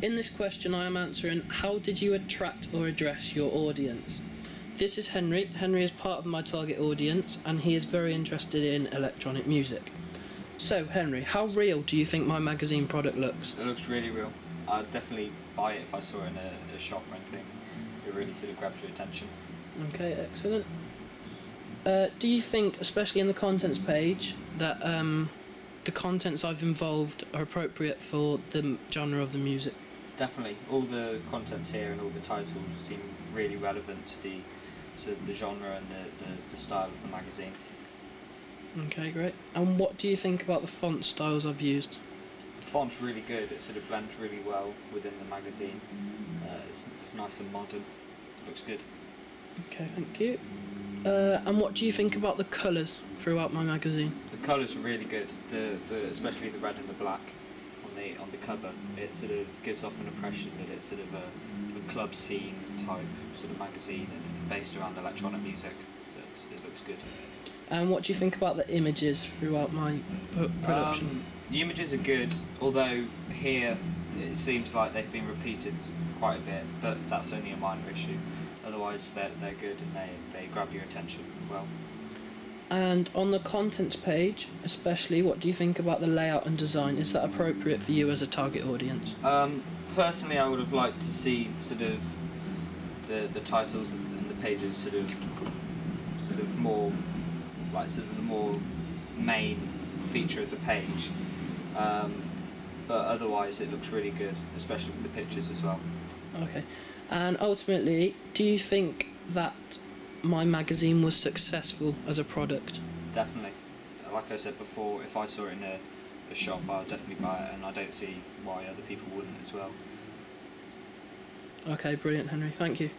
In this question, I am answering how did you attract or address your audience? This is Henry. Henry is part of my target audience and he is very interested in electronic music. So, Henry, how real do you think my magazine product looks? It looks really real. I'd definitely buy it if I saw it in a, a shop or anything. It really sort of grabs your attention. Okay, excellent. Uh, do you think, especially in the contents page, that um, the contents I've involved are appropriate for the genre of the music? Definitely, all the contents here and all the titles seem really relevant to the to the genre and the, the, the style of the magazine. Okay, great. And what do you think about the font styles I've used? The font's really good. It sort of blends really well within the magazine. Uh, it's, it's nice and modern. It looks good. Okay, thank you. Uh, and what do you think about the colours throughout my magazine? The colours are really good. The, the especially the red and the black the on the cover. It sort of gives off an impression that it's sort of a, a club scene type sort of magazine and based around electronic music. So it's, it looks good. And what do you think about the images throughout my production? Um, the images are good, although here it seems like they've been repeated quite a bit, but that's only a minor issue. Otherwise, they're, they're good and they, they grab your attention well. And on the contents page, especially, what do you think about the layout and design? Is that appropriate for you as a target audience? Um, personally, I would have liked to see sort of the the titles and the pages sort of sort of more like sort of the more main feature of the page. Um, but otherwise, it looks really good, especially with the pictures as well. Okay. And ultimately, do you think that my magazine was successful as a product? Definitely. Like I said before, if I saw it in a, a shop, I would definitely buy it, and I don't see why other people wouldn't as well. Okay, brilliant, Henry. Thank you.